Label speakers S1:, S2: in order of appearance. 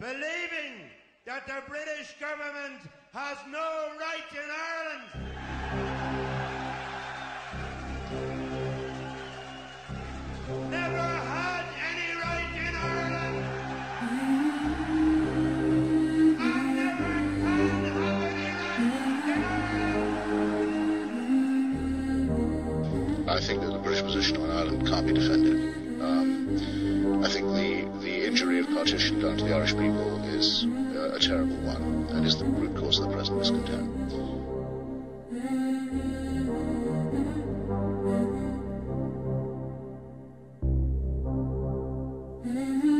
S1: believing that the British government has no right in Ireland.
S2: I think that the British position on Ireland can't be defended. Um, I think the injury of partition done to the Irish people is uh, a terrible one and is the root cause of the present discontent. Mm-hmm.